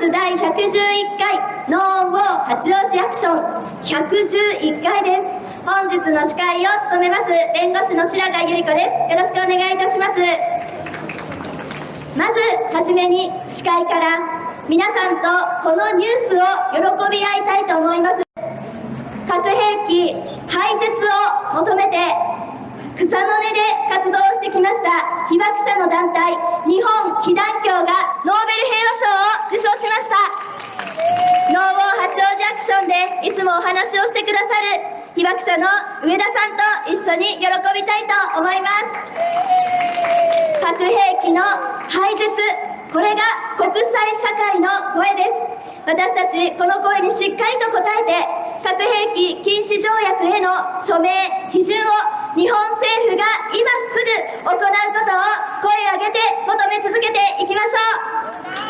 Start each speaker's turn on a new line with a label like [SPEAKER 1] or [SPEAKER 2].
[SPEAKER 1] 第111回ノーウォー八王子アクション。111回です。本日の司会を務めます弁護士の白川由里子です。よろしくお願いいたします。まずはじめに司会から皆さんとこのニュースを喜び合いたいと思います。核兵器廃絶を求めて草の根で活動してきました被爆者の団体日本被団協がノーベル平和賞を受賞しましたノーウォー八王子アクションでいつもお話をしてくださる被爆者の上田さんと一緒に喜びたいと思います。核兵器の廃絶これが国際社会の声です。私たちこの声にしっかりと応えて核兵器禁止条約への署名批准を日本政府が今すぐ行うことを声を上げて求め続けていきましょう。